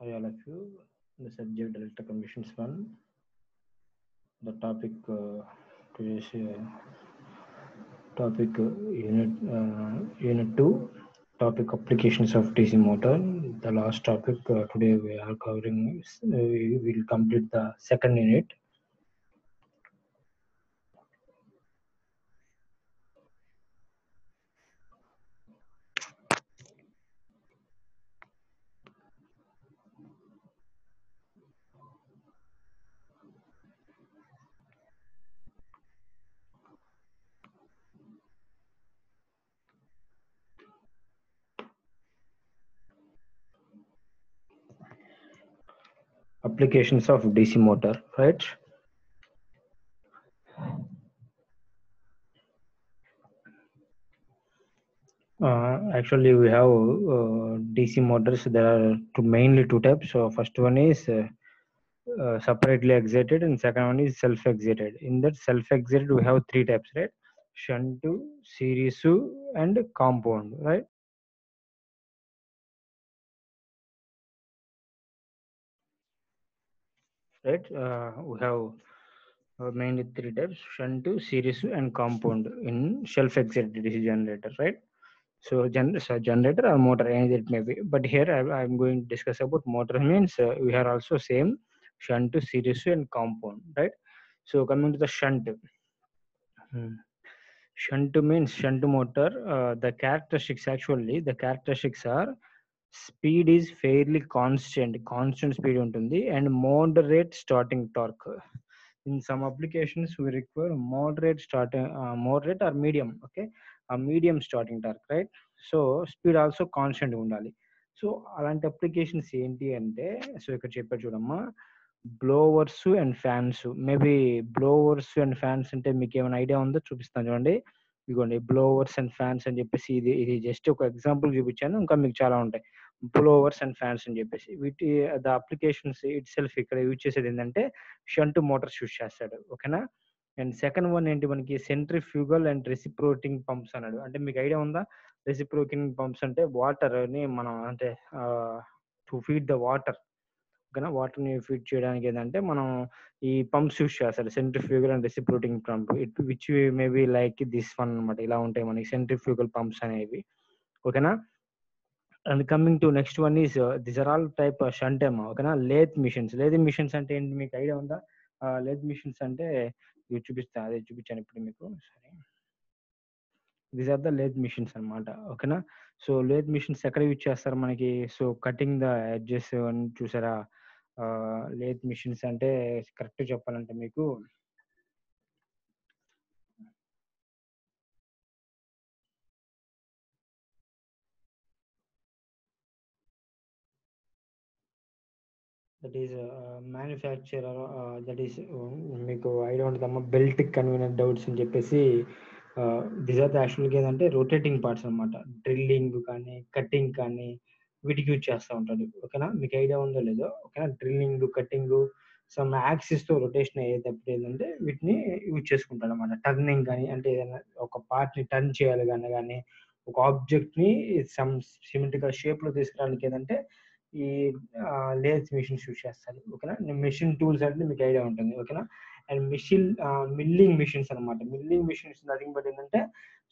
Hi, all of you. The subject electrical machines one. The topic uh, today's uh, topic uh, unit uh, unit two. Topic applications of DC motor. The last topic uh, today we are covering. Uh, we will complete the second unit. Applications of DC motor. Right. Uh, actually, we have uh, DC motors. There are two, mainly two types. So first one is uh, uh, separately excited, and second one is self-excited. In that self-excited, we have three types, right? Shunt, series, and compound, right? Right. Uh, we have uh, mainly three types: shunt, to series, and compound in self-excited DC generator, right? So, gen- so generator or motor, any it may be. But here I, I'm going to discuss about motor means uh, we are also same shunt, to series, and compound, right? So coming to the shunt. Hmm. Shunt means shunt motor. Uh, the characteristics actually the characteristics are speed is fairly constant constant speed ఉంటుంది. And moderate starting torque. In some applications we require moderate starting moderate or medium okay? ఆ medium starting torque right? So speed also constant ఉండాలి. So అలాంటి అప్లికేషన్స్ ఏంటి అంటే so ఇక్కడ చెప్పారు చూడమ్మా blowers and fans. Maybe blowers and fans అంటే మీకు ఏమైనా ఐడియా ఉందో? చూపిస్తాను చూడండి. ఇదిగోండి బ్లోవర్స్ అండ్ ఫ్యాన్స్ అని చెప్పేసి ఇది ఇది జస్ట్ ఒక ఎగ్జాంపుల్ చూపించాను. ఇంకా మీకు చాలా ఉంటాయి. బ్లోవర్స్ అండ్ ఫ్యాన్స్ అని చెప్పేసి. వీటి ద అప్లికేషన్స్ ఇట్ సెల్ఫ్ ఇక్కడ యూజ్ చేసేది ఏంటంటే షంట్ మోటార్స్ యూజ్ చేస్తాడు. ఓకేనా అండ్ సెకండ్ వన్ ఏంటి మనకి? సెంట్రిఫ్యూగల్ అండ్ రెసిప్రోటింగ్ పంప్స్ అన్నాడు. అంటే మీకు ఐడియా ఉందా? రెసిప్రోకింగ్ పంప్స్ అంటే వాటర్ని మనం అంటే టు ఫీడ్ ద వాటర్ ఓకేనా వాటర్ని ఫిట్ ఫీడ్ చేయడానికి ఏంటంటే మనం ఈ పంప్స్ యూస్ చేస్తారు centrifugal and reciprocating pump. It which maybe like this one అనమాట ఇలా ఉంటాయి మనకి సెంట్రిఫ్యూగల్ పంప్స్ అనేవి. ఓకేనా? And coming to next one is uh, this are all type shunt ఓకేనా? Lathe machines. లేత్ మిషన్స్ అంటే ఏంటి? మీకు ఐడియా ఉందా? లేత్ మిషన్స్ అంటే ఇవి చూపిస్తా అదే చూపించాను ఇప్పుడు మీకు. సరే these are the lathe machines అనమాట ఓకేనా? సో లేత్ మిషన్స్ ఎక్కడ యూజ్ చేస్తారు మనకి? సో కటింగ్ ద ఎడ్జెస్ అని చూసారా? లేత్ మిషన్స్ అంటే కరెక్ట్ చెప్పాలంటే మీకు that is manufacturer that is మీకు ఐ డోంట్ దమ్మ బెల్ట్ కన్వీనర్ డౌట్స్ అని చెప్పేసి దిస్ ఆర్ ద యాక్చువల్గా ఏంటంటే రొటేటింగ్ పార్ట్స్ అనమాట డ్రిల్లింగ్ కానీ కటింగ్ కానీ వీటికి యూజ్ చేస్తూ ఉంటాడు ఓకేనా? మీకు ఐడియా ఉందో లేదో ఓకేనా? డ్రిల్లింగ్ కటింగ్ సమ్ యాక్సిస్తో రొటేషన్ అయ్యేటప్పుడు ఏంటంటే వీటిని యూజ్ చేసుకుంటాడు అనమాట టర్నింగ్ కానీ అంటే ఏదైనా ఒక పార్ట్ని టర్న్ చేయాలి కానీ కానీ ఒక ఆబ్జెక్ట్ని సమ్ సిమెంటికల్ షేప్లో తీసుకురావడానికి ఏంటంటే ఈ లేస్ మిషన్స్ యూజ్ చేస్తారు ఓకేనా? మిషన్ టూల్స్ అంటే మీకు ఐడియా ఉంటుంది. ఓకేనా? అండ్ మిషన్ మిల్లింగ్ మిషన్స్ అనమాట మిల్లింగ్ మిషన్స్ నథింగ్ బట్ ఏంటంటే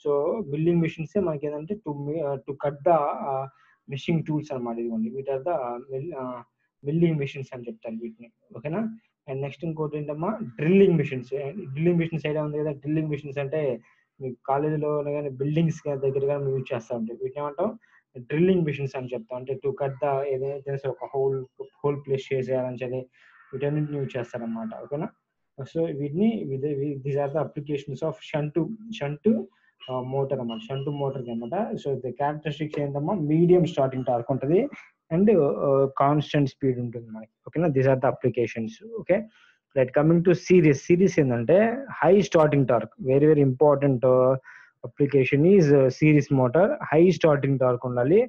సో మిల్లింగ్ మిషన్స్ మనకి ఏంటంటే to to cut the machining tools అనమాట ఇదిగోండి వీటి ఆర్ ద మిల్లింగ్ మిషన్స్ అని చెప్తారు వీటిని ఓకేనా అండ్ నెక్స్ట్ ఇంకోటి ఏంటమ్మా drilling machines drilling machines idea ఉంది కదా డ్రిల్లింగ్ మిషన్స్ అంటే మీకు కాలేజీలో కానీ బిల్డింగ్స్ దగ్గర కానీ యూజ్ చేస్తూ ఉంటాయి వీటిని ఏమంటాం? డ్రిల్లింగ్ మిషన్స్ అని చెప్తాం. అంటే టు కట్ ద ఏదైతే ఒక హోల్ హోల్ ప్లేస్ చేసేయాలని చెప్పి వీటన్నింటిని యూజ్ చేస్తారనమాట ఓకేనా సో వీటిని these are the applications of shunt shunt motor అన్నమాట షంటు మోటార్ అనమాట సో ద క్యారెక్టరిస్టిక్స్ ఏంటమ్మా? మీడియం స్టార్టింగ్ టార్క్ ఉంటుంది అండ్ కాన్స్టెంట్ స్పీడ్ ఉంటుంది మనకి. ఓకేనా these are the applications okay right coming to series series ఏంటంటే high starting torque very very important application is series motor high starting torque ఉండాలి.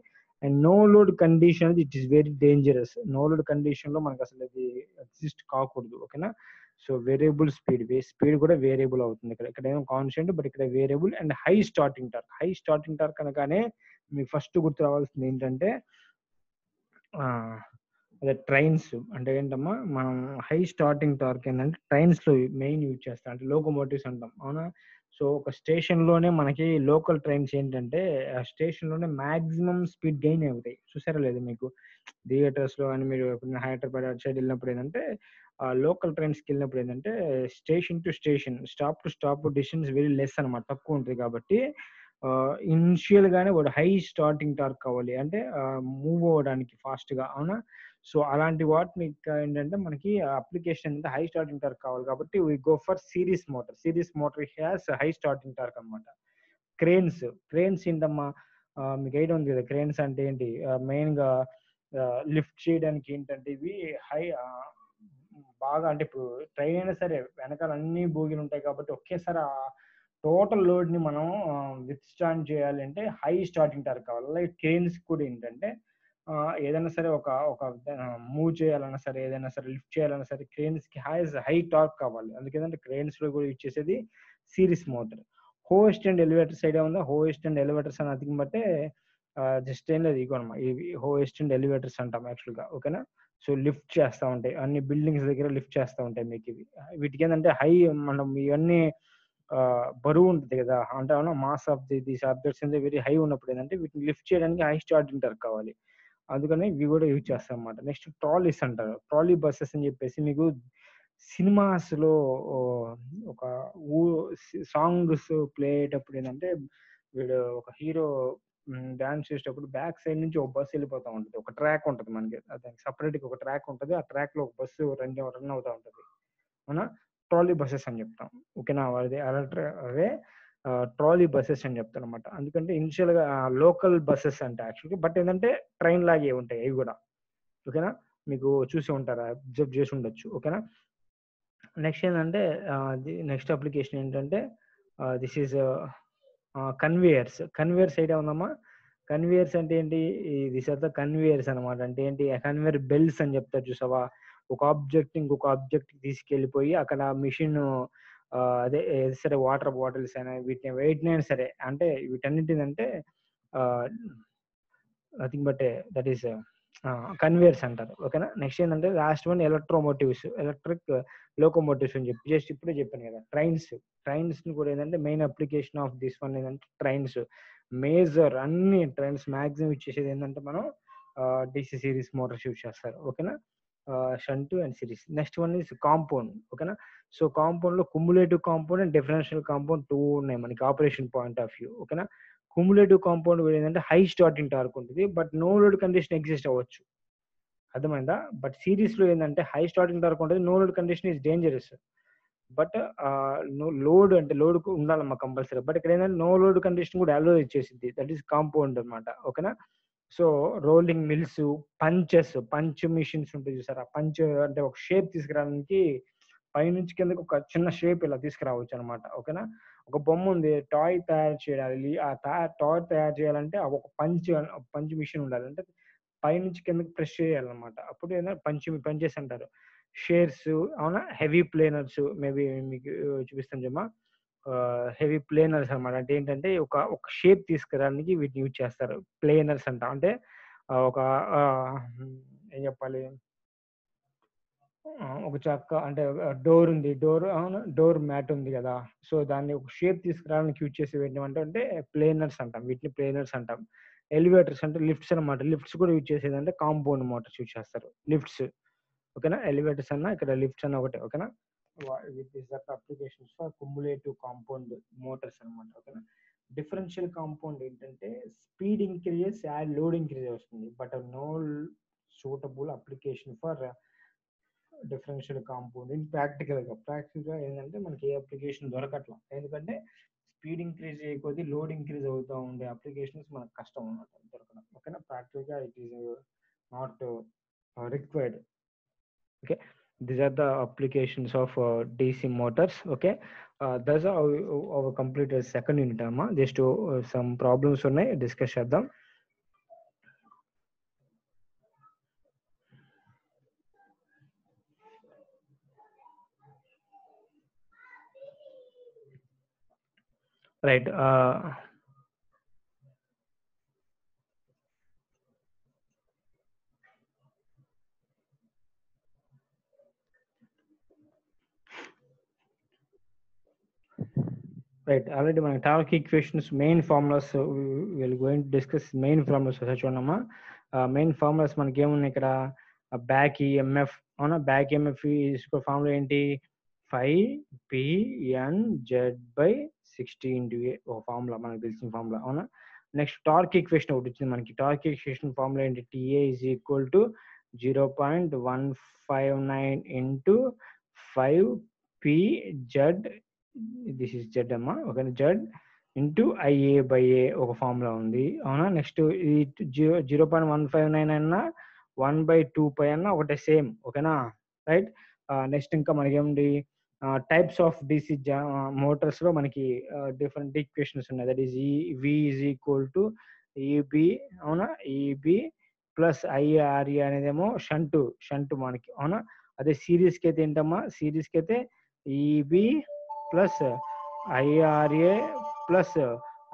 And no load condition it is very dangerous no load కండిషన్లో మనకు అసలు అది exist కాకూడదు. ఓకేనా so variable speed speed కూడా variable అవుతుంది. ఇక్కడ ఇక్కడ ఏమో కాన్స్టెంట్ బట్ ఇక్కడ variable and high starting torque high starting torque అనగానే మీకు ఫస్ట్ గుర్తు రావాల్సింది ఏంటంటే అదే ట్రైన్స్ అంటే ఏంటమ్మా మనం హై స్టార్టింగ్ టార్క్ ఏంటంటే ట్రైన్స్లో మెయిన్ యూజ్ చేస్తాం. అంటే లోకోమోటివ్స్ అంటాం. అవునా? సో ఒక స్టేషన్లోనే మనకి లోకల్ ట్రైన్స్ ఏంటంటే ఆ స్టేషన్లోనే మాక్సిమం స్పీడ్ గెయిన్ అవుతాయి. చూసారా లేదు మీకు? థియేటర్స్లో అని మీరు ఎప్పుడైనా హైదరాబాద్ అటు సైడ్ వెళ్ళినప్పుడు ఏంటంటే ఆ లోకల్ ట్రైన్స్కి వెళ్ళినప్పుడు ఏంటంటే station to station stop to stop distance very less అనమాట తక్కువ ఉంటుంది కాబట్టి ఇనిషియల్ గానే వాడు హై స్టార్టింగ్ టార్క్ కావాలి అంటే మూవ్ అవ్వడానికి ఫాస్ట్గా అవునా? సో అలాంటి వాటిని ఏంటంటే మనకి అప్లికేషన్ అంటే హై స్టార్టింగ్ టార్క్ కావాలి కాబట్టి we go for series motor series motor has high starting torque అనమాట క్రేన్స్ క్రేన్స్ ఏంటమ్మా? మీకు ఐడియా ఉంది కదా? క్రేన్స్ అంటే ఏంటి? మెయిన్గా లిఫ్ట్ చేయడానికి ఏంటంటే ఇవి హై బాగా అంటే ఇప్పుడు ట్రైన్ అయినా సరే వెనకాల అన్ని బోగిలు ఉంటాయి కాబట్టి ఒకేసారి ఆ టోటల్ లోడ్ని మనం విత్ స్టాండ్ చేయాలి అంటే హై స్టార్టింగ్ టార్క్ కావాలి. అలాగే క్రేన్స్ కూడా ఏంటంటే ఏదైనా సరే ఒక ఒక మూవ్ చేయాలన్నా సరే ఏదైనా సరే లిఫ్ట్ చేయాలన్నా సరే క్రేన్స్కి హై హై టార్క్ కావాలి. అందుకేంటంటే క్రేన్స్లో కూడా యూజ్ చేసేది series motor hoist and elevator side ఉందా హోస్ట్ అండ్ ఎలివేటర్స్ అని అతికి బట్టే జస్ట్ ఏం లేదు ఇగో అనమాట ఇవి హోస్ట్ అండ్ ఎలివేటర్స్ అంటాం యాక్చువల్గా ఓకేనా సో లిఫ్ట్ చేస్తా ఉంటాయి. అన్ని బిల్డింగ్స్ దగ్గర లిఫ్ట్ చేస్తా ఉంటాయి మీకు ఇవి. వీటికి ఏంటంటే హై మనం ఇవన్నీ ఆ, బరువు ఉంటుంది కదా? అంటే mass of the these objects అంటే వెరీ హై ఉన్నప్పుడు ఏంటంటే వీటిని లిఫ్ట్ చేయడానికి హై స్టార్టింగ్ టర్క్ కావాలి. అందుకని ఇవి కూడా యూజ్ చేస్తాం అన్నమాట నెక్స్ట్ ట్రాలీస్ అంటారు. ట్రాలీ బస్సెస్ అని చెప్పేసి మీకు సినిమాస్లో ఒక ఊ సాంగ్స్ ప్లే అయ్యేటప్పుడు ఏంటంటే వీడు ఒక హీరో డాన్స్ చేసేటప్పుడు బ్యాక్ సైడ్ నుంచి ఒక బస్సు వెళ్ళిపోతా ఉంటుంది. ఒక ట్రాక్ ఉంటుంది మనకి. దానికి సపరేట్ ఒక ట్రాక్ ఉంటుంది. ఆ ట్రాక్లో ఒక బస్సు రన్ రన్ అవుతా ఉంటుంది. మన ట్రాలీ బస్సెస్ అని చెప్తాం. ఓకేనా? అదే అలా అవే. ట్రాలీ బస్సెస్ అని చెప్తాను అనమాట ఎందుకంటే ఇనిషియల్గా లోకల్ బస్సెస్ అంటే యాక్చువల్గా బట్ ఏంటంటే ట్రైన్ లాగే ఉంటాయి అవి కూడా. ఓకేనా మీకు చూసి ఉంటారా? అబ్జర్వ్ చేసి ఉండొచ్చు. ఓకేనా నెక్స్ట్ ఏంటంటే నెక్స్ట్ అప్లికేషన్ ఏంటంటే this is conveyors conveyors idea ఉందమ్మా కన్వేయర్స్ అంటే ఏంటి? దిస్ ఆర్ ద కన్వేయర్స్ అనమాట అంటే ఏంటి? కన్వేయర్ బెల్స్ అని చెప్తారు చూసావా? ఒక ఆబ్జెక్ట్ ఇంకొక ఆబ్జెక్ట్ తీసుకెళ్ళిపోయి అక్కడ మిషన్ అదే ఏది సరే వాటర్ బాటిల్స్ అయినా వీటిని వెయిట్ని సరే అంటే వీటన్నిటిని అంటే nothing but that is conveyors అంటారు. ఓకేనా? నెక్స్ట్ ఏంటంటే last one electromotives electric locomotives అని చెప్పి జస్ట్ ఇప్పుడే చెప్పాను కదా ట్రైన్స్ ట్రైన్స్ని కూడా ఏంటంటే main application of this one ఏంటంటే ట్రైన్స్ మేజర్ అన్ని ట్రైన్స్ మ్యాక్సిమం ఇచ్చేసేది ఏంటంటే మనం డిసి సిరీస్ మోటార్స్ యూజ్ చేస్తారు. ఓకేనా? Shunt and series. Next one is compound. ఓకేనా? సో కాంపౌండ్లో cumulative compound and differential compound two ఉన్నాయి మనకి ఆపరేషన్ పాయింట్ ఆఫ్ వ్యూ. ఓకేనా? కుములేటివ్ కాంపౌండ్ ఏంటంటే హై స్టార్టింగ్ టార్క్ ఉంటుంది but no load condition exist అవ్వచ్చు. అర్థమైందా? బట్ సిరీస్లో ఏంటంటే హై స్టార్టింగ్ టార్క్ ఉంటుంది no load condition is dangerous. But load అంటే లోడ్ ఉండాలమ్మా కంపల్సరీ. బట్ ఇక్కడ ఏంటంటే నో లోడ్ కండిషన్ కూడా అలో ఇచ్చేసింది దట్ ఈస్ కాంపౌండ్ అనమాట ఓకేనా? So rolling mills punches punch machines ఉంటాయి చూసారా? పంచ్ అంటే ఒక షేప్ తీసుకురావడానికి పైనుంచి కిందకి ఒక చిన్న షేప్ ఇలా తీసుకురావచ్చు అనమాట ఓకేనా? ఒక బొమ్మ ఉంది టాయ్ తయారు చేయాలి. ఆ టాయ్ తయారు చేయాలంటే ఒక పంచ్ పంచ్ మిషన్ ఉండాలి. అంటే పైనుంచి కిందకి ప్రెస్ చేయాలన్నమాట. అప్పుడు ఏంటంటే పంచ్ పంచెస్ అంటారు. షేర్స్ అవునా? హెవీ ప్లేనర్స్ మేబీ మీకు చూపిస్తాను జమ్మా హెవీ ప్లేనర్స్ అనమాట అంటే ఏంటంటే ఒక ఒక షేప్ తీసుకురానికి వీటిని యూజ్ చేస్తారు. ప్లేనర్స్ అంట. అంటే ఒక ఏం చెప్పాలి? ఒక చక్క అంటే డోర్ ఉంది. డోర్ అవును డోర్ మ్యాట్ ఉంది కదా. సో దాన్ని ఒక షేప్ తీసుకురావడానికి యూజ్ చేసే ఏంటంటే అంటే ప్లేనర్స్ అంటాం. వీటిని ప్లేనర్స్ అంటాం. ఎలివేటర్స్ అంటే లిఫ్ట్స్ అనమాట లిఫ్ట్స్ కూడా యూజ్ చేసేది అంటే కాంపౌండ్ మోటార్స్ యూజ్ చేస్తారు. లిఫ్ట్స్ ఓకేనా? ఎలివేటర్స్ అన్న ఇక్కడ లిఫ్ట్స్ అన్న ఒకటే. ఓకేనా? With is applications for cumulative compound motors అనమాట ఓకేనా డిఫరెన్షియల్ కాంపౌండ్ ఏంటంటే speed increases and load increase వస్తుంది. But no suitable application for differential compound in ప్రాక్టికల్గా ప్రాక్టికల్గా ఏంటంటే మనకి ఏ అప్లికేషన్ దొరకట్లా. ఎందుకంటే స్పీడ్ ఇంక్రీజ్ చేయకపోతే లోడ్ ఇంక్రీజ్ అవుతూ ఉండే అప్లికేషన్స్ మనకు కష్టం అన్నమాట దొరకడం. ఓకేనా ప్రాక్టికల్గా it is not required okay these are the applications of uh, DC motors. Okay, uh, that's our, our complete uh, second unit. Amma. Just to uh, some problems on discuss them. Right. Uh, right already మనకి torque equations main formulas will going to discuss main formulas చూడమ్మా. Main formulas మనకి ఏమున్నాయి ఇక్కడ? Back EMF అవునా? Back EMF formula ఏంటి? Five PN Z by sixty into A ఒక formula మనకు తెలిసిన ఫార్ములా అవునా? నెక్స్ట్ టార్క్ ఈక్వేషన్ ఒకటి వచ్చింది మనకి. టార్క్ ఈక్వేషన్ ఫార్ములా ఏంటి? TA is equal to zero point one five nine into five P Z this is Z అమ్మా. ఒక Z into IA by A ఒక ఫార్ములా ఉంది. అవునా? నెక్స్ట్ ఈ zero zero point one five nine అన్నా one by two pi అన్నా ఒకటే same ఓకేనా? రైట్ నెక్స్ట్ ఇంకా మనకి టైప్స్ ఆఫ్ డిసి మోటార్స్లో మనకి డిఫరెంట్ ఈక్వేషన్స్ ఉన్నాయి. దట్ ఈస్ ఈ V is equal to E B అవునా? E B plus I R E అనేదేమో shunt shunt మనకి అవునా? అదే సిరీస్కి అయితే ఏంటమ్మా? సిరీస్కి అయితే E B plus I R A plus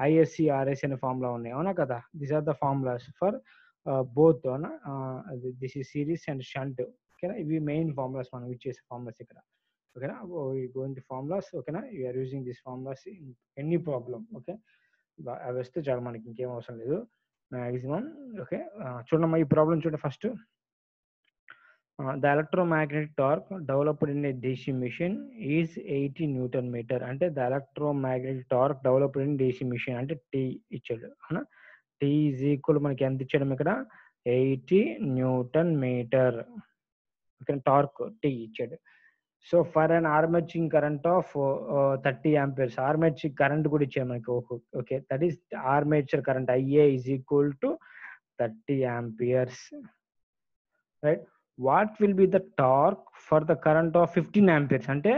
I S C R S అనే ఫార్ములా ఉన్నాయి. అవునా కదా? This are the formulas for both అవునా? దిస్ ఈ సిరీస్ అండ్ షంట్ ఓకేనా ఇవి మెయిన్ ఫార్ములాస్ మనం యూజ్ చేసే ఫార్ములాస్ ఇక్కడ. ఓకేనా గోయింగ్ టు ఫార్ములాస్ ఓకేనా you are using this formulas in any problem okay అవి వస్తే చాలు మనకి ఇంకేం అవసరం లేదు. మ్యాక్సిమం ఓకే uh, చూడమ్మా ఈ ప్రాబ్లం చూడండి first the electromagnetic torque developed in a machine is eighty newton meter అంటే the electromagnetic torque developed in DC machine అంటే టీ ఇచ్చాడు. అవునా? టీ ఈజ్ ఈక్వల్ మనకి ఎంత ఇచ్చాడు ఇక్కడ ఎయిటీ న్యూటన్ మీటర్ ఇక్కడ టార్క్ టీ ఇచ్చాడు. So for an armature current of thirty amperes armature current కూడా ఇచ్చాడు మనకి. Okay. That is armature current IA is equal to thirty amperes right what will be the torque for the current of fifteen amperes అంటే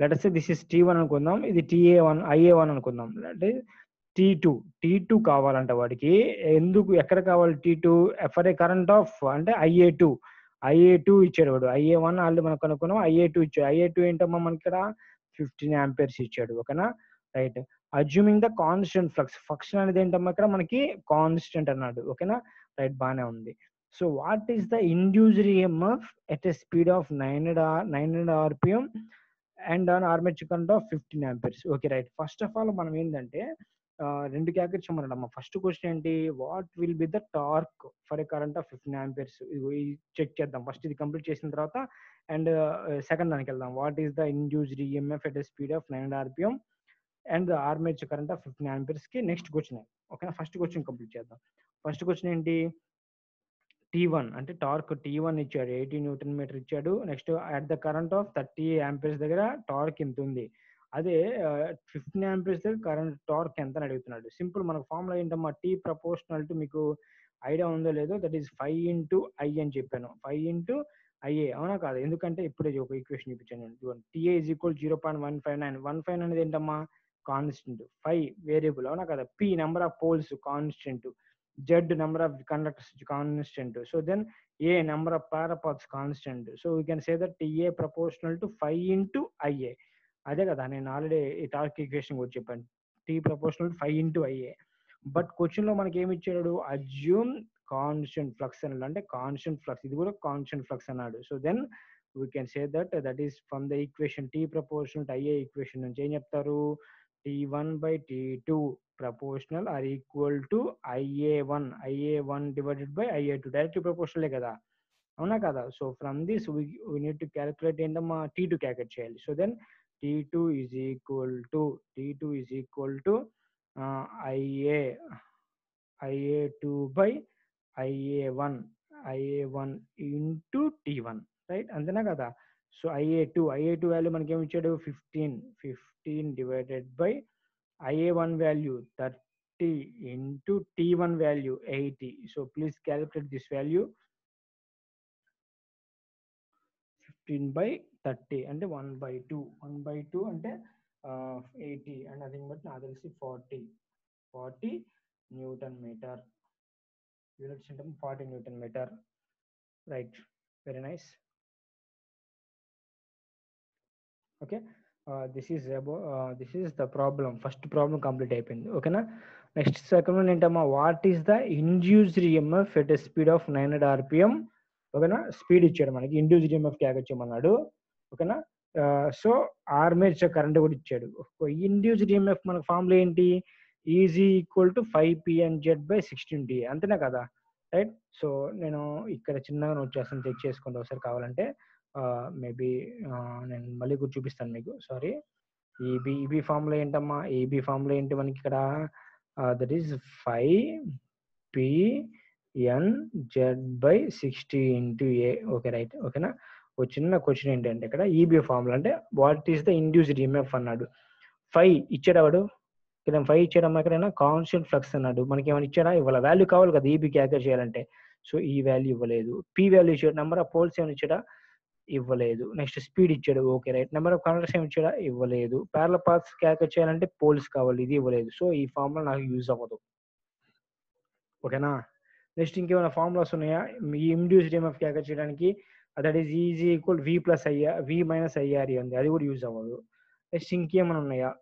letter this is T one అనుకుందాం. ఇది TA one IA one అనుకుందాం. అంటే tea two T two కావాలంట వాడికి. ఎందుకు ఎక్కడ కావాలి T two for a current of అంటే ఐఏ టూ ఐఏ టూ ఇచ్చాడు వాడు. ఐఏ వన్ ఆల్రెడీ మనకు కనుక్కున్నాం. ఐఏ టూ ఇచ్చాడు. ఐఏ టూ ఏంటమ్మా మనకి ఇక్కడ ఫిఫ్టీన్ ఆంపియర్స్ ఇచ్చాడు. ఓకేనా? Right assuming the constant flux function అనేది ఏంటమ్మా ఇక్కడ? మనకి కాన్స్టెంట్ అన్నాడు. ఓకేనా? రైట్ బాగానే ఉంది. So what is the induced EMF at a speed of nine hundred nine hundred RPM and on armature current of fifteen amperes okay right first of all మనం ఏంటంటే రెండు క్యాకెట్స్ అమ్మా ఫస్ట్ క్వశ్చన్ ఏంటి? What will be the torque for a current of fifteen amperes check చేద్దాం. First ఇది complete చేసిన తర్వాత అండ్ సెకండ్ దానికి వెళ్దాం. What is the induced EMF at a speed of nine hundred RPM and armature current of fifteen ఆంపియర్స్కి? Next question ఓకేనా first question complete చేద్దాం. First question ఏంటి? T one అంటే టార్క్ టీ వన్ ఇచ్చాడు eighty newton metre ఇచ్చాడు. Next at the current of thirty amperes దగ్గర torque ఇంత ఉంది. అదే ఫిఫ్టీన్ ఆంపియర్స్ దగ్గర కరెంట్ టార్క్ ఎంత అని అడుగుతున్నాడు. సింపుల్ మనకు ఫార్ములా ఏంటమ్మా? టీ ప్రపోర్షనల్ టు మీకు ఐడియా ఉందో లేదో that is phi into I అని చెప్పాను. ఫైవ్ ఇంటూ ఐఏ అవునా కాదు? ఎందుకంటే ఇప్పుడే ఒక ఈక్వేషన్ చూపించాను Ta is equal zero point one five nine one five అనేది ఏంటమ్మా? కాన్స్టెంట్ ఫైవ్ వేరియబుల్ అవునా కదా? P number of poles constant Z number of conductors constant so then A number of parallel paths constant so you can say that Ta proportional to phi into Ia అదే కదా నేను already ఈ torque equation కూడా చెప్పాను. T proportional phi into Ia but క్వశ్చన్లో మనకి ఏమి ఇచ్చాడు? అజ్యూమ్ కాన్స్టెంట్ ఫ్లక్స్ అన్నాడు. అంటే కాన్స్టెంట్ ఫ్లక్స్ ఇది కూడా కాన్స్టెంట్ ఫ్లక్స్ అన్నాడు. So then we can say that that is from the equation T proportional Ia equation నుంచి ఏం చెప్తారు? T one by T two T1 by equal proportional Ia one Ia one divided by Ia two direct proportional కదా? అవునా కదా? So from this we need to calculate మా T two calculate చేయాలి. So then T two is equal to T two is equal to I A I A two by I A one I A one into T one right అంతేనా కదా? So I A two I A two value మనకి ఏమి ఇచ్చాడు? Fifteen fif 15 divided by IA1 value 30 into T1 value 80. So please calculate this value 15 by 30 and 1 by 2. 1 by 2 and uh, 80 and nothing but another is 40. 40 Newton meter. Unit system 40 Newton meter. Right. Very nice. Okay. This is about this is the problem first problem complete అయిపోయింది. ఓకేనా next second one ఏంటమ్మా? What is the induced EMF at a speed of nine hundred RPM ఓకేనా speed ఇచ్చాడు మనకి. Induced EMF క్యాక్ వచ్చామన్నాడు ఓకేనా so armature current కూడా ఇచ్చాడు. Induced EMF మన ఫార్ములా ఏంటి? Eg equal to phi PN Z by sixty D అంతేనా కదా? రైట్ సో నేను ఇక్కడ చిన్నగా నోట్ చేస్తాను చెక్ చేసుకోండి ఒకసారి కావాలంటే. మేబీ నేను మళ్ళీ కూడా చూపిస్తాను మీకు. సారీ. ఈబీ ఈబీ ఫార్ములా ఏంటమ్మా? ఏబీ ఫార్ములా ఏంటి మనకి ఇక్కడ? That is phi P N Z by sixty into A okay right ఓకేనా ఒక చిన్న క్వశ్చన్ ఏంటంటే ఇక్కడ? ఈబీ ఫార్ములా అంటే what is the induced EMF అన్నాడు. ఫైవ్ ఇచ్చాడు వాడు ఇక్కడ ఫైవ్ ఇచ్చాడమ్మా ఎక్కడైనా? కాన్స్టెంట్ ఫ్లక్స్ అన్నాడు. మనకి ఏమైనా ఇచ్చాడా? ఇవాళ వాల్యూ కావాలి కదా ఈబీ క్యాల్కులేట్ చేయాలంటే. సో ఈ వాల్యూ ఇవ్వలేదు. పి వాల్యూ ఇచ్చాడు. నెంబర్ ఆఫ్ పోల్స్ ఏమైనా ఇచ్చాడా? ఇవ్వలేదు. నెక్స్ట్ స్పీడ్ ఇచ్చాడు. Okay right. Number of connectors ఇచ్చాడా? ఇవ్వలేదు. ప్యారల పాత్స్ క్యాల్కులేట్ చేయాలంటే పోల్స్ కావాలి. ఇది ఇవ్వలేదు. సో ఈ ఫార్ములా నాకు యూజ్ అవ్వదు. ఓకేనా? నెక్స్ట్ ఇంకేమైనా ఫార్ములాస్ ఉన్నాయా? ఈ ఇండ్యూస్డ్ ఈఎంఎఫ్ క్యాల్కులేట్ చేయడానికి that is Eg equal V plus అయ్యా వి మైనస్ అయ్యారి ఉంది. అది కూడా యూజ్ అవ్వదు. నెక్స్ట్ ఇంకేమైనా ఉన్నాయా?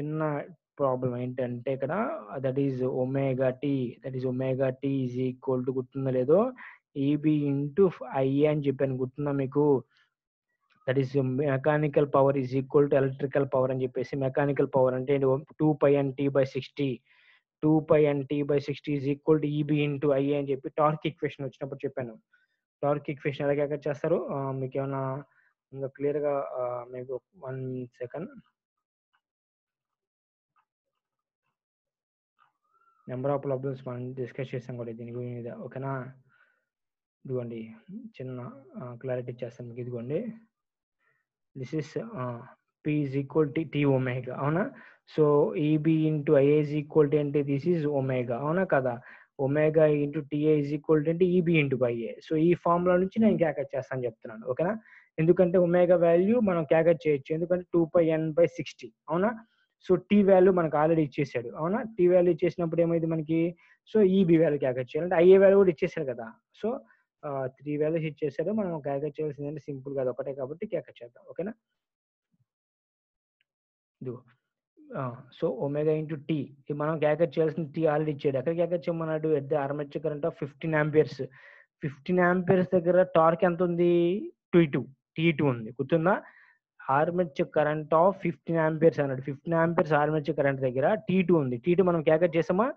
చిన్న ప్రాబ్లం ఏంటంటే ఇక్కడ that is omega T. That is omega T is equal to గుర్తుందో లేదో ఈబి ఇంటూ ఐఏ అని చెప్పాను. గుర్తుందా మీకు? That is mechanical power is equal to electrical power అని చెప్పేసి మెకానికల్ పవర్ అంటే two pi N T by sixty two pi N T by sixty is equal to Eb into I అని చెప్పి torque equation వచ్చినప్పుడు చెప్పాను. Torque equation ఎలాగ ఎక్కడ చేస్తారు? మీకు ఏమైనా ఇంకా క్లియర్గా మీకు one second number of problems మనం డిస్కస్ చేసాం కూడా దీని మీద. ఓకేనా ఇదిగోండి చిన్న క్లారిటీ చేస్తాను మీకు. ఇదిగోండి. This is P is equal to T omega అవునా? So Eb into Ia is equal to ఏంటి దిస్ ఈజ్ ఒమేగా అవునా కదా? Omega into Ta is equal to అంటే ఈబి ఇంటూ ఐఏ సో ఈ ఫార్ములా నుంచి నేను క్యాకట్ చేస్తాను చెప్తున్నాను. ఓకేనా ఎందుకంటే ఒమేగా వాల్యూ మనం క్యాకట్ చేయొచ్చు. ఎందుకంటే two pi N by sixty అవునా? సో టీ వాల్యూ మనకు ఆల్రెడీ ఇచ్చేసాడు. అవునా? టీ వాల్యూ ఇచ్చేసినప్పుడు ఏమైంది మనకి? సో ఈబీ వాల్యూ క్యాకట్ చేయాలి. అంటే ఐఏ వాల్యూ కూడా ఇచ్చేసాడు కదా? సో త్రీ వాల్యూస్ చేశారు. మనం క్యాకట్ చేయాల్సిందంటే సింపుల్ కాదు. ఒకటే కాబట్టి క్యాకట్ చేద్దాం. ఓకేనా? ఇదిగో. So omega into T. మనం క్యాకట్ చేయాల్సిన టీ ఆల్రెడీ ఇచ్చాడు. ఎక్కడ క్యాకట్ చేయమన్నాడు? At the armature current of fifteen amperes. Fifteen amperes దగ్గర టార్క్ ఎంత ఉంది టూ టూ టీ టూ ఉంది. గుర్తుందా? Armature current of fifteen amperes అన్నాడు. ఫిఫ్టీన్ ఆంపియర్స్ ఆర్మేచర్ కరెంట్ దగ్గర టీ టూ ఉంది. టీ టూ మనం క్యాకట్ చేసామా?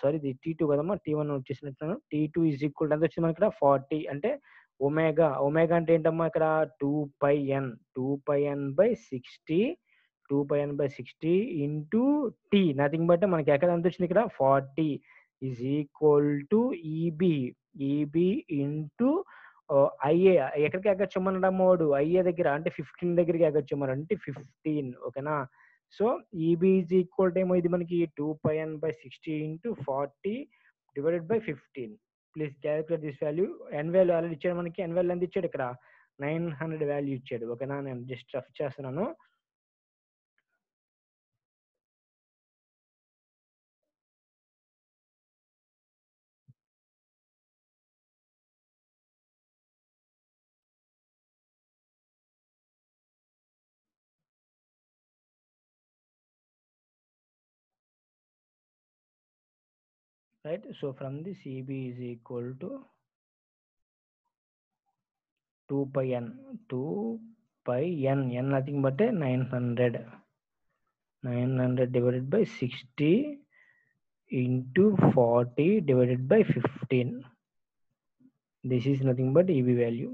సారీ ఇది టీ టూ కదమ్మా టీ వన్ వచ్చేసినట్టు టీ టూ ఈజ్ ఈక్వల్ ఎంత వచ్చింది మనకి ఇక్కడ? ఫార్టీ. అంటే ఒమేగా ఒమేగా అంటే ఏంటమ్మా ఇక్కడ? Two pi N two pi N by sixty two pi N by sixty into T nothing but మనకి ఎక్కడ ఎంత వచ్చింది ఇక్కడ? Forty. Is equal to Eb Eb into Ia ఎక్కడికి ఎగ్గొచ్చమన్నాడు అమ్మవాడు ఐఏ దగ్గర అంటే ఫిఫ్టీన్ దగ్గరికి ఎగ్గొచ్చమన్నాడు. అంటే ఫిఫ్టీన్ ఓకేనా so Eb is equal time ఇది మనకి two pi N by sixty into forty divided by fifteen please calculate this value N value already ఇచ్చాడు మనకి. ఎన్ వాల్యూ ఎంత ఇచ్చాడు ఇక్కడ? నైన్ హండ్రెడ్ వాల్యూ ఇచ్చాడు. ఓకేనా? నేను జస్ట్ రఫ్ చేస్తున్నాను. Right so from this eb is equal to 2 pi n 2 pi n n nothing but a 900 900 divided by 60 into 40 divided by 15 this is nothing but eb value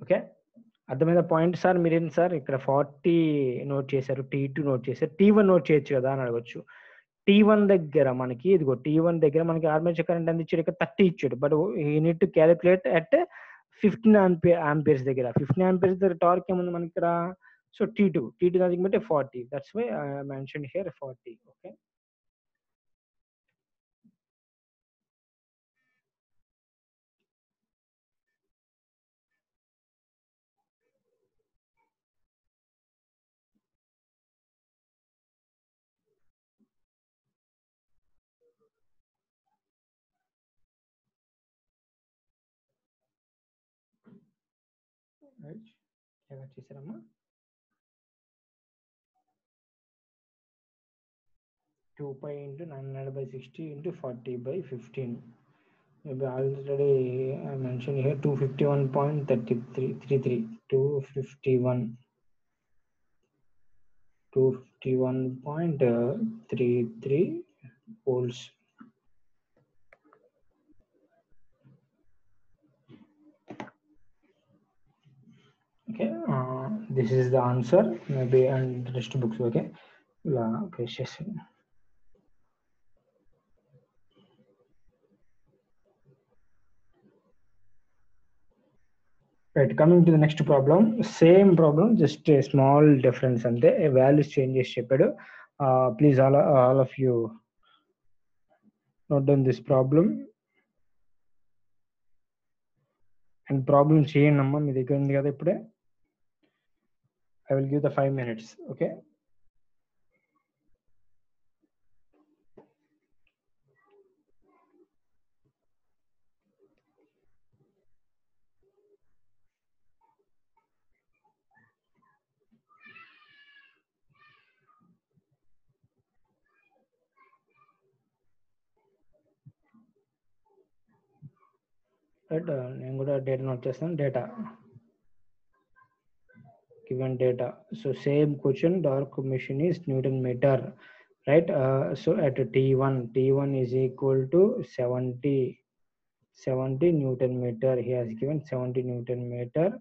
okay అర్థమైన point sir మీరేంటి sir ఇక్కడ forty note చేశారు T two note చేశారు T one note చేయొచ్చు కదా అని అడగచ్చు tea one దగ్గర మనకి ఇదిగో టీ వన్ దగ్గర మనకి ఆర్మేచర్ కరెంట్ ఎంత ఇచ్చాడు ఇక్కడ థర్టీ ఇచ్చాడు. బట్ ఈ need to calculate at fifteen ampere amperes దగ్గర. ఫిఫ్టీన్ ఆంపియర్స్ దగ్గర టార్క్ ఏముంది మనకి ఇక్కడ so T two T two దానికి బట్టి forty that's why mention here forty okay ఎలా చేశారమ్మా two pi into nine hundred by sixty into forty by fifteen maybe already I mentioned here 251.33 251 251.33 volts okay this is the answer maybe and and books okay ఇలా paste చేసి right coming to the next problem same problem just small difference అంతే values change చేసి చెప్పాడు please all all of you note down this problem and problem చేయండి అమ్మా మీ దగ్గర ఉంది కదా ఇప్పుడే. I will give the five minutes okay right నేను కూడా డేటా నోట్ చేస్తాను data given data. So same question, dark machine is Newton meter, right? Uh, so at T1, T1 is equal to 70, 70 Newton meter. He has given 70 Newton meter.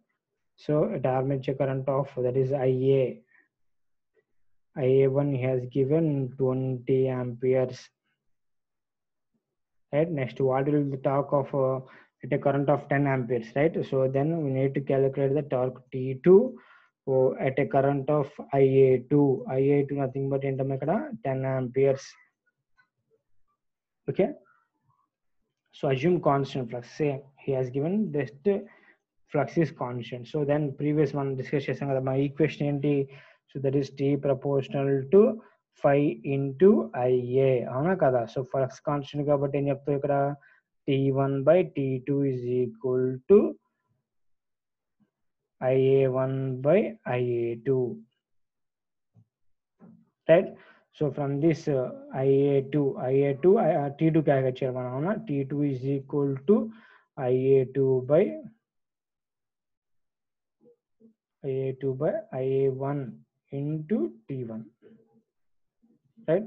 So at armature current of that is IA. IA1 has given 20 amperes. Right next, what will the talk of uh, at a current of 10 amperes, right? So then we need to calculate the torque T2 so at a current of ia2 ia2 nothing but ఏంటమ్మా ఇక్కడ 10 amperes. Okay? So assume constant flux. Say he has given this flux is constant. So then previous one discussion చేసాం కదా మా equation ఏంటి so that is t proportional to phi into ia అవునా కదా so flux constant కాబట్టి in చెప్తావు ఇక్కడ t1 by t2 is equal to ia1 by ia2 right? So from this uh, ia2 ia2 uh, t2 t2 is equal to ia2 by ia2 by ia1 into t1 right?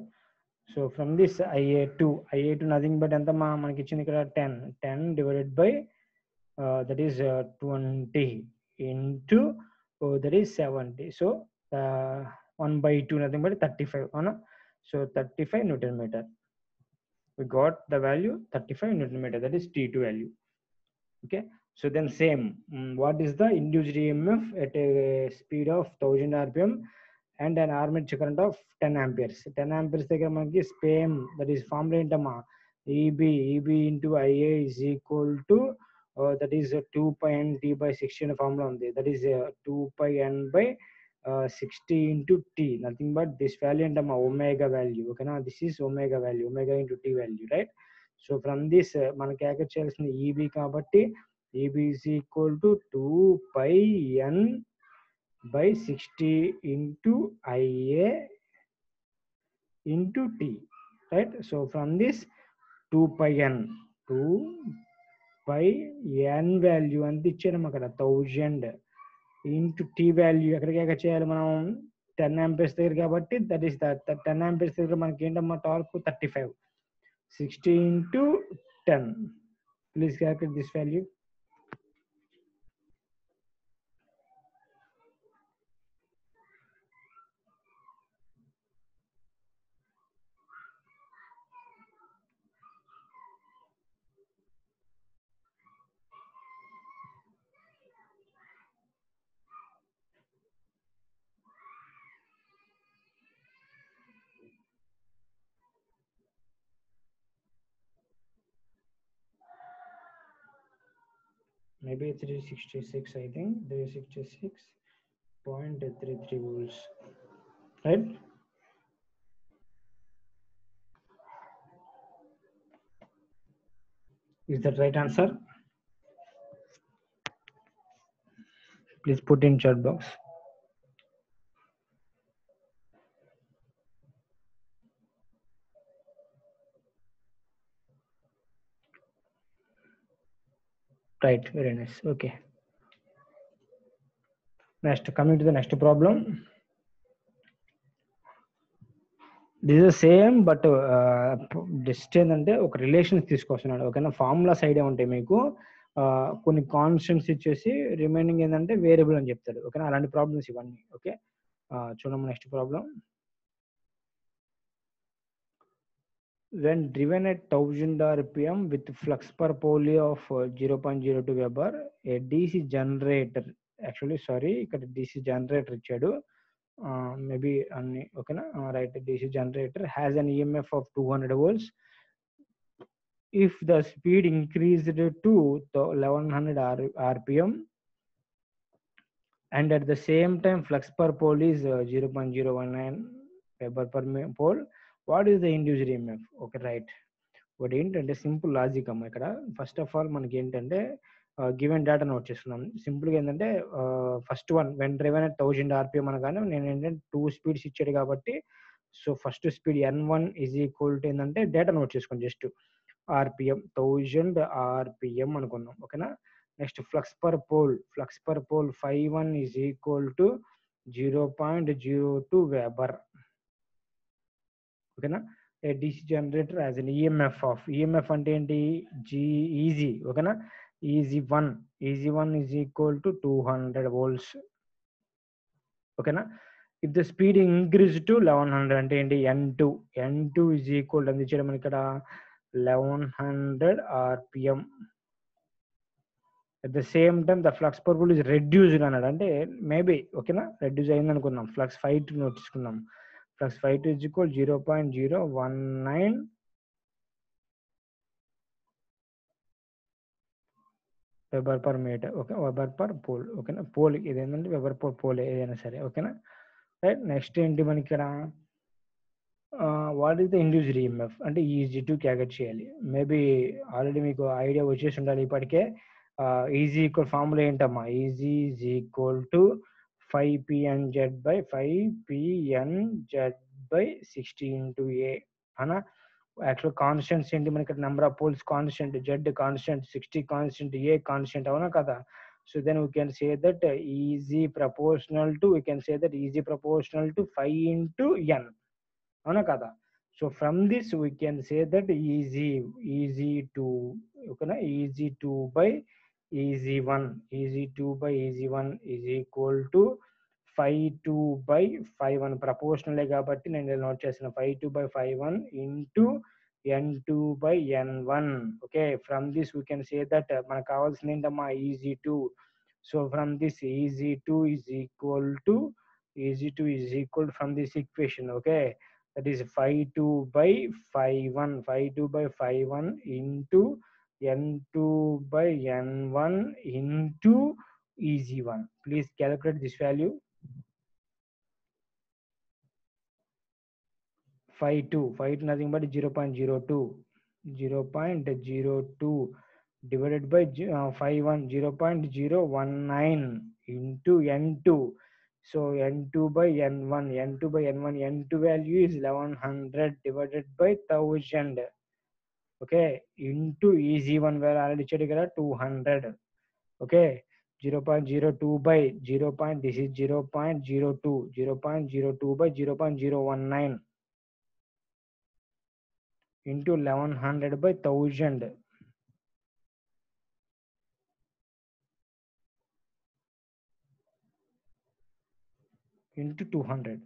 So from this ia2 ia2 nothing but anta manaki ichindi ikkada 10 10 divided by uh, that is uh, 20 into oh, that is 70 so uh, 1 by 2 nothing but 35 అవునా so 35 newton meter we got the value 35 newton meter that is T2 value okay so then same mm, what is the induced emf at a speed of 1000 rpm and an armature current of 10 amperes 10 amperes దగ్గర మనకి same that is formula ఏంటమ్మా EB EB into IA is equal to uh, that is uh, 2 pi n t by 60 అనే formula ఉంది that is uh, 2 pi n by uh, 60 into t nothing but this value ఏంటమ్మా omega value ఓకేనా this is omega value omega into t value right so from this uh, మనకి calculate చేయాల్సింది EB కాబట్టి EB is equal to 2 pi n by 60 into IA into T, right? So from this 2 pi n, 2 by N value అంత ఇచ్చారు అక్కడ thousand into tea value ఎక్కడికి ఎక్కడ చేయాలి మనం. టెన్ ఎంపీఎస్ దగ్గర కాబట్టి దట్ ఈస్ టెన్ ఆంపియర్స్ దగ్గర మనకి ఏంటమ్మా torque thirty five sixty into ten please calculate this value maybe 366 i think. 366.33 volts. Right? Is that right answer? Please put in chat box Right. Very nice. Okay. Next, coming to the next problem. This is same but just ఏంటంటే ఒక relations తీసుకొస్తున్నాడు ఓకేనా formulas idea ఉంటాయి మీకు కొన్ని constants ఇచ్చేసి remaining ఏంటంటే variable అని చెప్తాడు ఓకేనా అలాంటి ప్రాబ్లమ్స్ ఇవన్నీ okay చూడమ్మ next problem when driven at 1000 rpm with flux per pole of uh, 0.02 weber a dc generator actually sorry ఇక్కడ dc generator ఇచ్చాడు మేబీ అన్ని ఓకేనా right dc generator has an emf of 200 volts if the speed increased to the 1100 R- rpm and at the same time flux per pole is uh, 0.019 weber per mi- pole what is the individual EMF okay right. ఒకటి ఏంటంటే simple logic అమ్మ ఇక్కడ. First of all మనకి ఏంటంటే given data note చేసుకున్నాం సింపుల్గా ఏంటంటే first one when driven at thousand RPM అనగానే నేను ఏంటంటే టూ స్పీడ్స్ ఇచ్చాడు కాబట్టి so first speed N one is equal to ఏంటంటే డేటా నోట్ చేసుకోండి జస్ట్ ఆర్పిఎం థౌజండ్ ఆర్పిఎం అనుకున్నాం. ఓకేనా? Next flux per pole. Flux per pole phi one is equal to zero point zero two weber. ఓకేనా? A DC generator has an EMF of EMF అంటే ఏంటి? G Eg ఓకేనా? Eg one Eg one is equal to two hundred volts ఓకేనా? If the speed increase to eleven hundred అంటే ఏంటి? N two N two is equal ఎంత చేయడం ఇక్కడ? Eleven hundred RPM at the same time the flux per pole is reduced అన్నాడు. అంటే maybe ఓకేనా? Reduce అయింది అనుకున్నాం flux phi two నోటిసుకున్నాం flux phi two is equal zero point zero one nine. Weber per metre okay weber per pole ఓకేనా pole ఇది ఏంటంటే weber per pole ఏదైనా సరే ఓకేనా రైట్ నెక్స్ట్ ఏంటి మనకి ఇక్కడ what is the induced EMF అంటే ఈజీ టు క్యాగెట్ చేయాలి. మేబీ ఆల్రెడీ మీకు ఐడియా వచ్చేసి ఉండాలి ఇప్పటికే. ఈజీ ఈక్వల్ ఫార్ములా ఏంటమ్మా? Eg is equal to phi PN Z by phi PN Z by sixty into A అనా యాక్చువల్ కాన్స్టెంట్స్ ఏంటి మనకి number of poles constant Z constant sixty constant A constant అవునా కదా so then we can say that Eg proportional to we can say that Eg proportional to phi into N అవునా కదా so from this we can say that Eg Eg two ఓకేనా Eg two by Eg one Eg two by Eg one is equal to phi two by phi one ప్రపోర్షనలే కాబట్టి నేను note చేసిన phi two by phi one into N two by N one okay from this we can say that మనకు కావాల్సింది ఏంటమ్మా Eg two so from this Eg two is equal to Eg two is equal from this equation okay that is phi two by phi one phi two by phi one into n2 by n1 into easy1 please calculate this value. 52 5 nothing but 0 0.02 0 0.02 divided by uh, 51 0 0.019 into n2 so n2 by n1 n2 by n1 n2 value is 1100 divided by 1000 okay into ez1 where already chedigara 200 okay 0 0.02 by 0. Point, this is 0 0.02 0 0.02 by 0 0.019 into 1100 by 1000 into 200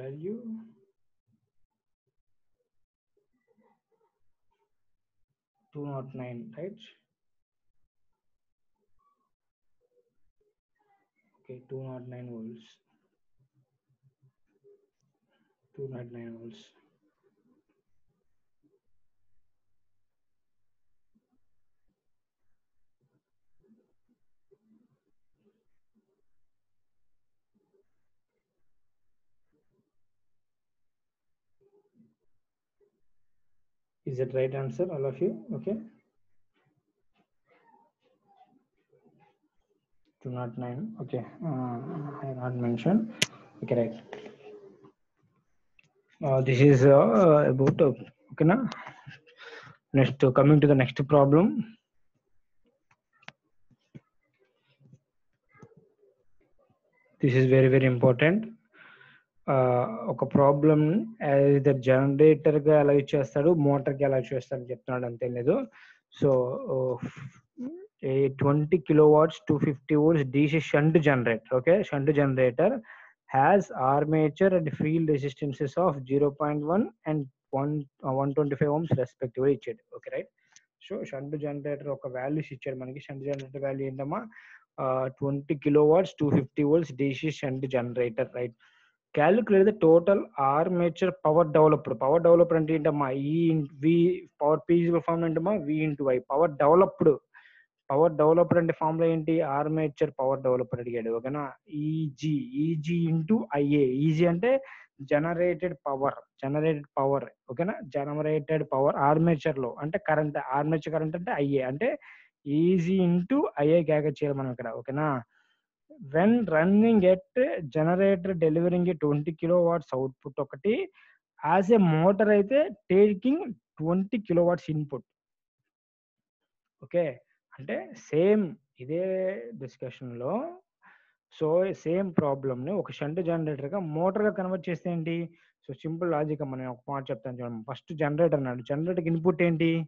value. Two not nine right? Okay two not nine volts. Two not nine volts is that right answer all of you? Okay. Two not nine. Okay. Uh, i not mentioned. Okay right uh, this is uh, about uh, okay na? Next uh, coming to the next problem. This is very very important ఒక problem ఇద్దరు జనరేటర్గా ఎలా use చేస్తాడు మోటార్కి ఎలా చేస్తాడు చెప్తున్నాడు అంతే లేదు. So twenty kilo watts two fifty volts DC shunt generator okay shunt generator has armature and field resistances of zero point one and one one twenty five ohms respective ఇచ్చాడు okay right so shunt generator ఒక values ఇచ్చాడు మనకి. Shunt generator value ఏంటమ్మా? Twenty kilo watts two fifty volts DC shunt generator right calculate the total armature power developed power developed అంటే ఏంటమ్మా? ఈ V power పీజిబుల్ form ఏంటమ్మా? V into Y power developed power developed అంటే formula ఏంటి? Armature power developed అడిగాడు. ఓకేనా EG EG into IA EG అంటే generated power generated power ఓకేనా జనరేటెడ్ పవర్ ఆర్మేచర్లో. అంటే కరెంట్ ఆర్మేచర్ కరెంట్ అంటే ఐఏ అంటే ఈజీ ఇంటూ ఐఏ క్యాగర్ చేయాలి మనం ఇక్కడ. ఓకేనా when running at generator delivering twenty kilo watts output ఒకటి యాజ్ ఏ మోటార్ అయితే taking twenty kilo watts input okay అంటే సేమ్ ఇదే డిస్కషన్లో. సో సేమ్ ప్రాబ్లమ్ని ఒక షంట్ జనరేటర్గా మోటార్గా కన్వర్ట్ చేస్తే ఏంటి? సో సింపుల్ లాజిక్ మనం ఒక మాట చెప్తాను చూడండి. ఫస్ట్ జనరేటర్ అన్నాడు జనరేటర్ ఇన్పుట్ ఏంటి?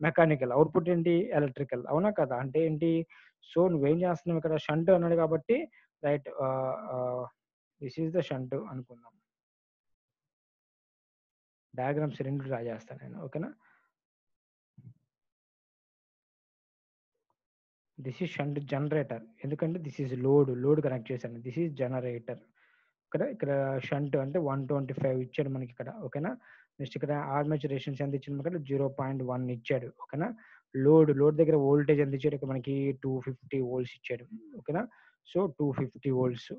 మెకానికల్ అవుట్పుట్ ఏంటి? ఎలక్ట్రికల్ అవునా కదా? అంటే ఏంటి? సో నువ్వేం చేస్తున్నావు ఇక్కడ? షంట్ అన్నాడు కాబట్టి right this is the shunt అనుకుందాం. డయాగ్రామ్స్ రెండు డ్రా చేస్తాను నేను ఓకేనా? This is shunt generator. ఎందుకంటే this is load load connect చేశాను. This is generator. ఇక్కడ ఇక్కడ షంట్ అంటే వన్ ట్వంటీ ఫైవ్ ఇచ్చాడు మనకి ఇక్కడ ఓకేనా? నెక్స్ట్ ఇక్కడ ఆర్మేచర్ రెసిస్టెన్స్ ఎంత ఇచ్చింది మనకి? జీరో పాయింట్ వన్ ఇచ్చాడు ఓకేనా? లోడ్ లోడ్ దగ్గర వోల్టేజ్ ఎంత ఇచ్చాడు? ఇక్కడ మనకి టూ ఫిఫ్టీ వోల్ట్స్ ఇచ్చాడు. ఓకేనా? సో టూ ఫిఫ్టీ వోల్ట్స్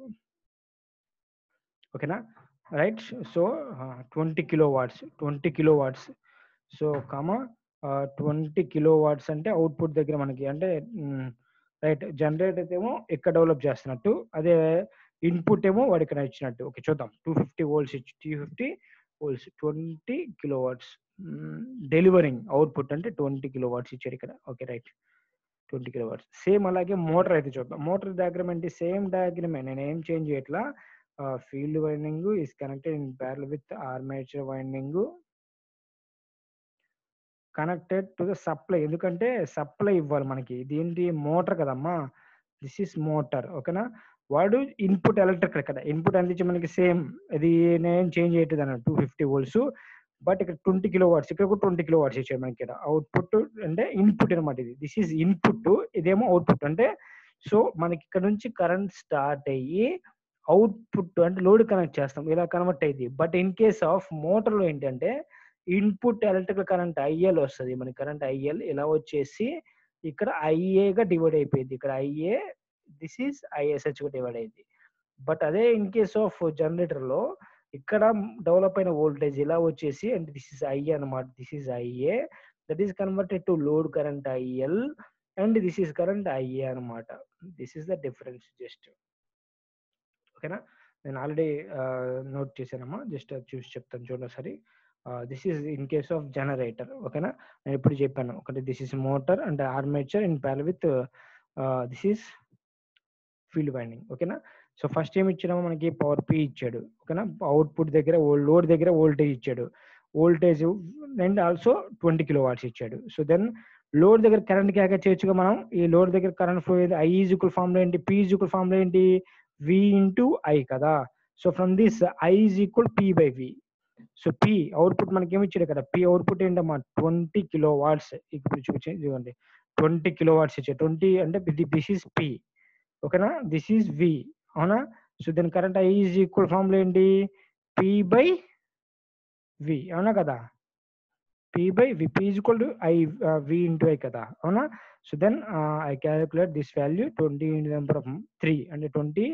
ఓకేనా? Right? So twenty kilo watts twenty kilo watts so comma twenty kilo watts అంటే అవుట్పుట్ దగ్గర మనకి అంటే రైట్ జనరేట్ ఏమో ఇక్కడ డెవలప్ చేస్తున్నట్టు అదే ఇన్పుట్ ఏమో వాడు ఇక్కడ ఇచ్చినట్టు. ఓకే చూద్దాం. టూ ఫిఫ్టీ వోల్ట్స్ ఇచ్చి two fifty volts twenty kilo watts delivering output అంటే ట్వంటీ కిలో వాట్స్ ఇక్కడ. Okay right. Twenty kilo watts same అలాగే మోటార్ అయితే చూద్దాం. మోటార్ డయాగ్రామ్ అంటే సేమ్ డయాగ్రామే. నేను ఏం చేంజ్ చేయట్లా? Field winding is connected in parallel with armature winding connected to the supply ఎందుకంటే సప్లై ఇవ్వాలి మనకి. దీనికి మోటార్ కదమ్మా. దిస్ ఇస్ మోటార్ ఓకేనా? వాడు ఇన్పుట్ ఎలక్ట్రిక్ ఇక్కడ ఇన్పుట్ అందించి మనకి సేమ్ ఇది నేను చేంజ్ చేయట్లేదు అన్న టూ ఫిఫ్టీ వోల్ట్స్ బట్ ఇక్కడ ట్వంటీ కిలో వాట్స్ ఇక్కడ కూడా ట్వంటీ కిలో వాట్స్ ఇచ్చాడు మనకి ఇక్కడ. అవుట్పుట్ అంటే ఇన్పుట్ అనమాట ఇది. దిస్ ఈజ్ ఇన్పుట్ ఇదేమో అవుట్పుట్ అంటే సో మనకి ఇక్కడ నుంచి కరెంట్ స్టార్ట్ అయ్యి అవుట్పుట్ అంటే లోడ్ కనెక్ట్ చేస్తాం. ఇలా కన్వర్ట్ అయ్యింది బట్ ఇన్ కేస్ ఆఫ్ మోటార్లో ఏంటంటే ఇన్పుట్ ఎలక్ట్రికల్ కరెంట్ ఐఎల్ వస్తుంది. మనకి కరెంట్ ఐఎల్ ఇలా వచ్చేసి ఇక్కడ ఐఏగా డివైడ్ అయిపోయింది. ఇక్కడ ఐఏ దిస్ ఈస్ ఐఎస్హెచ్గా డివైడ్ అయింది. బట్ అదే ఇన్ కేస్ ఆఫ్ జనరేటర్లో ఇక్కడ డెవలప్ అయిన వోల్టేజ్ ఇలా వచ్చేసి అండ్ దిస్ ఇస్ ఐఏ అనమాట this is IA that is converted to load current IL and this is current IA అనమాట this is the difference just. ఓకేనా? నేను ఆల్రెడీ నోట్ చేశానమ్మా జస్ట్ చూసి చెప్తాను చూడండి ఒకసారి. This is in case of generator ఓకేనా? నేను ఇప్పుడు చెప్పాను ఒకటి this is motor and armature in parallel with this is field winding ఓకేనా? సో ఫస్ట్ ఏం ఇచ్చాడో మనకి పవర్ పి ఇచ్చాడు ఓకేనా? అవుట్పుట్ దగ్గర లోడ్ దగ్గర వోల్టేజ్ ఇచ్చాడు. Voltage and also twenty kilo watts ఇచ్చాడు. సో దెన్ లోడ్ దగ్గర కరెంట్ క్యాక చేయొచ్చుగా మనం? ఈ లోడ్ దగ్గర కరెంట్ ఫ్లో ఐ ఈజుకల్ ఫామ్లో ఏంటి? పి ఈజుకల్ ఫామ్లో ఏంటి? వి ఇంటూ ఐ కదా? So from this I is equal P by V so P output మనకి ఏమి ఇచ్చాడు కదా? పి అవుట్పుట్ ఏంటమ్మా? ట్వంటీ కిలో వాట్స్ ఇప్పుడు చూపించండి ఇదిగోండి. ట్వంటీ కిలో వాట్స్ ఇచ్చాడు. ట్వంటీ అంటే దిస్ ఈస్ పి ఓకేనా? దిస్ ఈజ్ వి అవునా? సో దీని current I is equal formula ఏంటి? పి బై వి అవునా కదా? P by V P is equal to I V into I కదా? అవునా? So then I calculate this value twenty into number of three అంటే twenty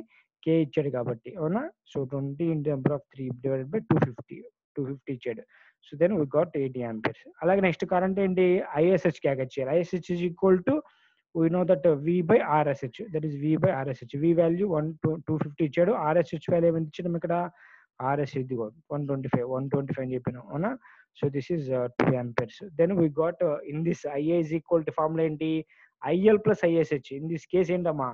K ఇచ్చాడు కాబట్టి. అవునా? So twenty into number of three divided by two fifty two fifty ఇచ్చాడు. So then we got eighty amperes అలాగే next current ఏంటి? ISH క్యాక్ ఇచ్చారు ISH is equal to we know that V by RSH that is V by RSH V value one two fifty ఇచ్చాడు. RSH value ఎంత ఇచ్చాడు ఇక్కడ RS ఇదిగో one twenty five one twenty five అని చెప్పినాం. అవునా? So this is two amperes then we got in this IA is equal to formula ఏంటి? IL plus ISH in this case ఏంటమ్మా?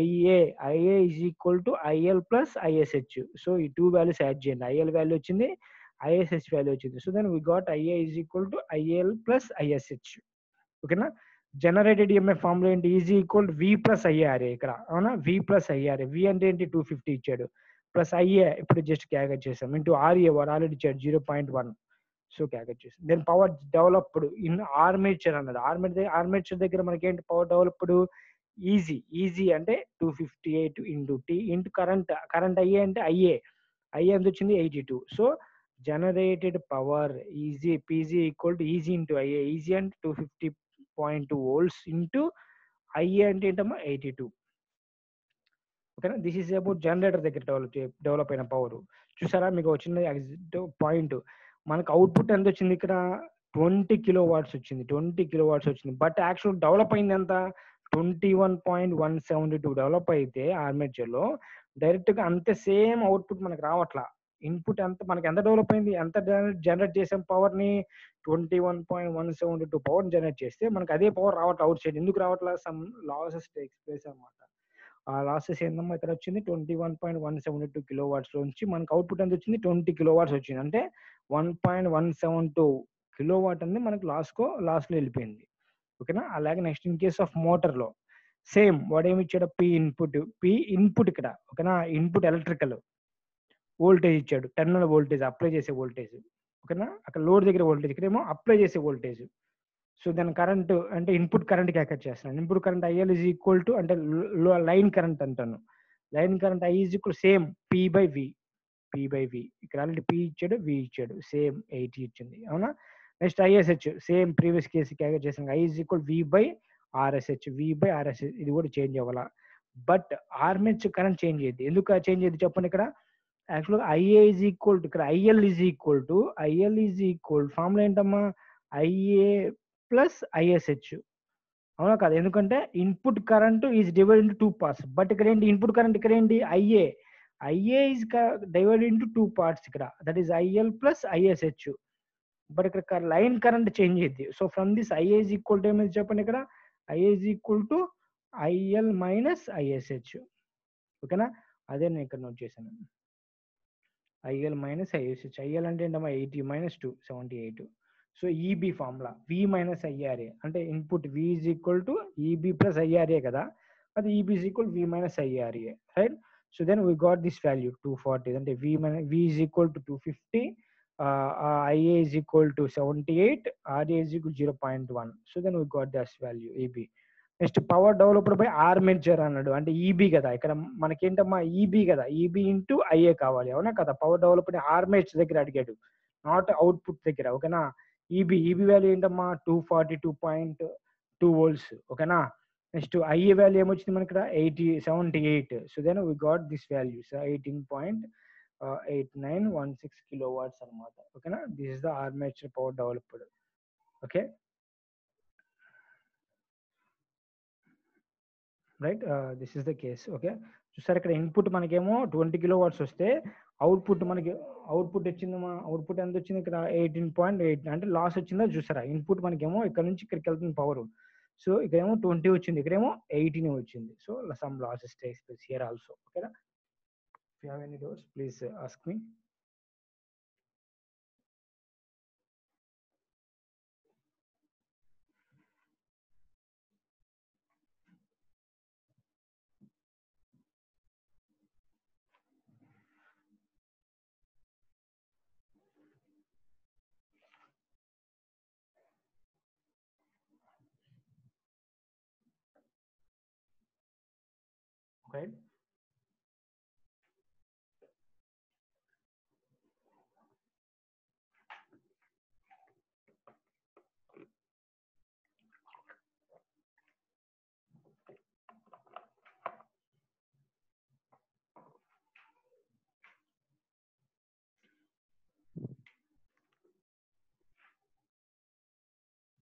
IA IA is equal to IL plus ISH so ఈ two values add చేయండి. IL value వచ్చింది ISH value వచ్చింది. So then we got IA is equal to IL plus ISH ఓకేనా generated EMF formula ఏంటి? EG equal V plus IRA ఇక్కడ. అవునా? V plus IRA V అంటే ఏంటి? టూ ఫిఫ్టీ ఇచ్చాడు. ప్లస్ ఐఏ ఇప్పుడు జస్ట్ క్యాగెట్ చేసాం. ఇంటూ ఆర్ఏ వారు ఆల్రెడీ ఇచ్చాడు జీరో పాయింట్ వన్ సో క్యాగర్ చేసాం. Then power developed in armature అన్నాడు. ఆర్మేచర్ ఆర్మేచర్ దగ్గర మనకి ఏంటి పవర్ డెవలప్డ్ ఈజీ ఈజీ అంటే two fifty eight into T into current current IA అంటే ఐఏ ఐఏ ఎంత వచ్చింది? Eighty two so generated power EG PG equal to EG into IA EG అంటే two fifty point two volts into IA అంటే ఏంటమ్మా? Eighty two. ఓకేనా? This is about generator దగ్గర develop develop అయిన power చూసారా? మీకు వచ్చిన పాయింట్ మనకు అవుట్పుట్ ఎంత వచ్చింది ఇక్కడ? ట్వంటీ కిలో వాట్స్ వచ్చింది. ట్వంటీ కిలో వాట్స్ వచ్చింది. బట్ యాక్చువల్ డెవలప్ అయింది ఎంత? Twenty one point one seventy two develop అయితే ఆర్మేచర్లో డైరెక్ట్గా అంతే సేమ్ అవుట్పుట్ మనకు రావట్లా. ఇన్పుట్ ఎంత మనకి ఎంత డెవలప్ అయింది ఎంత జనరేట్ చేసాం పవర్ని twenty one point one seventy two power generate చేస్తే మనకి అదే పవర్ రావట్లేదు అవుట్ సైడ్ ఎందుకు రావట్లేదు సమ్ లాసెస్ టేక్స్ ప్లేస్ అనమాట ఆ లాసెస్ ఏందమ్మా? ఇక్కడ వచ్చింది twenty one point one seventy two kilo watts నుంచి మనకి అవుట్పుట్ ఎంత వచ్చింది? ట్వంటీ కిలో వాట్స్ వచ్చింది. అంటే one point one seven two kilo watt అనేది మనకి లాస్కో లాస్లో వెళ్ళిపోయింది. ఓకేనా? అలాగే నెక్స్ట్ ఇన్ కేస్ ఆఫ్ మోటార్లో సేమ్ వాడు ఏమి ఇచ్చాడు? పి ఇన్పుట్ పి ఇన్పుట్ ఇక్కడ. ఓకేనా? ఇన్పుట్ ఎలక్ట్రికల్ వోల్టేజ్ ఇచ్చాడు. టెర్మినల్ వోల్టేజ్ అప్లై చేసే వోల్టేజ్ ఓకేనా? అక్కడ లోడ్ దగ్గర వోల్టేజ్ ఇక్కడేమో అప్లై చేసే వోల్టేజ్ సో దాని కరెంట్ అంటే ఇన్పుట్ కరెంట్ క్యాకట్ చేస్తున్నాను input current IL is equal to అంటే లైన్ కరెంట్ అంటాను. Line current I is equal same P by V P by V ఇక్కడ ఆల్రెడీ పి ఇచ్చాడు వి ఇచ్చాడు. సేమ్ ఎయిటీ ఇచ్చింది. అవునా? Next ISH same previous case క్యాకట్ చేసిన I is equal V by RSH V by RSH ఇది కూడా change అవ్వాలా? But ఆర్మెచ్ current change అయ్యింది. ఎందుకు చేంజ్ అయ్యింది చెప్పండి ఇక్కడ? యాక్చువల్గా ఐఏ ఈజ్ ఈక్వల్ టు ఇక్కడ IL is equal to IL is equal formula ఏంటమ్మా? ఐఏ ప్లస్ ఐఎస్హెచ్ అవునా కాదు? ఎందుకంటే input current is divide into two parts but ఇక్కడ ఏంటి? ఇన్పుట్ కరెంట్ ఇక్కడ ఏంటి? IA IA is divide into two parts ఇక్కడ. That is IL plus ISH but ఇక్కడ లైన్ కరెంట్ చేంజ్ అయ్యింది so from this IA is equal to ఏమైంది చెప్పండి ఇక్కడ? IA is equal to IL minus ISH ఓకేనా అదే నేను ఇక్కడ నోట్ చేశాను. IL minus ISH. ఐఎల్ అంటే ఏంటమ్మా? Eighty minus two seventy eight. So EB formula. V minus IRA. అంటే input V is equal to EB plus IRA కదా? అది EB is equal V minus IRA. Right? So then we got this value two forty. అంటే V minus V is equal to two fifty. IA is equal to seventy eight. RA is equal zero point one. So then we got this value EB. Next power developed by armature అన్నాడు. అంటే EB కదా. ఇక్కడ మనకేంటమ్మా EB కదా. EB into IA కావాలి. అవునా కదా? Power developed armature దగ్గర అడిగాడు. నాట్ అవుట్పుట్ దగ్గర. ఓకేనా? ఈబీ ఈబీ వాల్యూ ఏంటమ్మా? Two forty two point two volts ఓకేనా? నెక్స్ట్ ఐఏ వాల్యూ ఏమొచ్చింది మనకి ఇక్కడ eighty seventy eight so then we got this values eighteen point eight nine one six kilo watts అనమాట ఓకేనా? This is the armature power developed okay right this is the case okay చూసారు ఇక్కడ input మనకేమో twenty kilo watts వస్తే output మనకి output వచ్చింది మా output ఎంత వచ్చింది? ఇక్కడ ఎయిటీన్ పాయింట్ ఎయిట్ అంటే లాస్ వచ్చిందా? చూసారా ఇన్పుట్ మనకేమో ఇక్కడ నుంచి ఇక్కడికి వెళ్తుంది పవర్ సో ఇక్కడేమో ట్వంటీ వచ్చింది ఇక్కడేమో ఎయిటీన్ వచ్చింది. So some losses takes place here also ఓకేనా you have any doubts please ask me right?